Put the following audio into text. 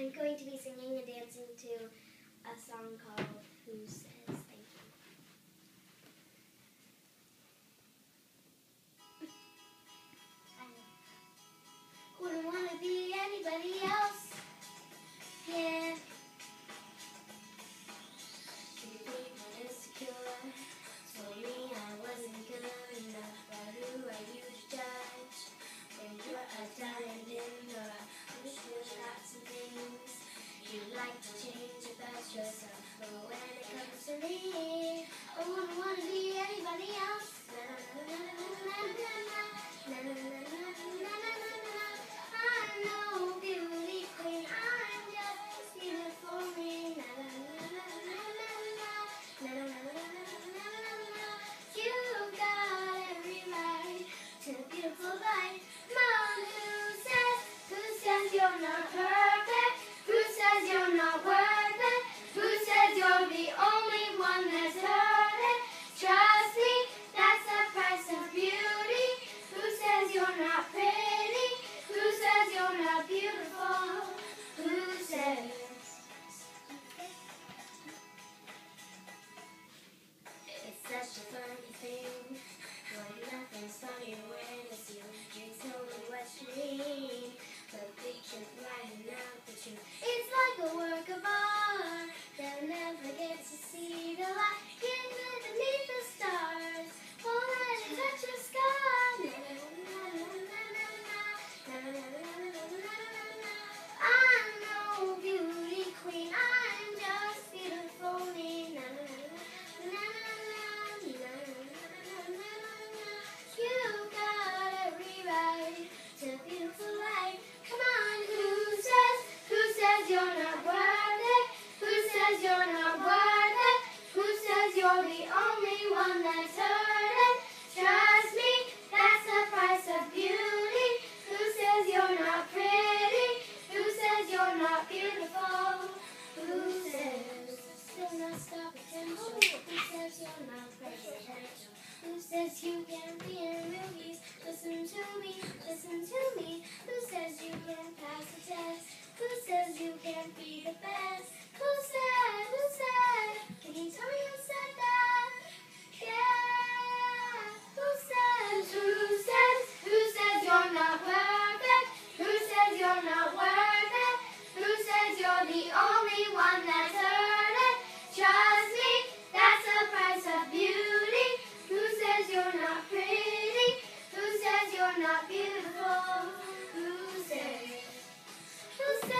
I'm going to be singing and dancing to a song called Who Said. like to change about yourself. But when it comes to me, I wouldn't want to be anybody else. stop attention? Who says you're not presidential? Who says you can't be in movies? Listen to me, listen to me. are not beautiful. Who says? Who says?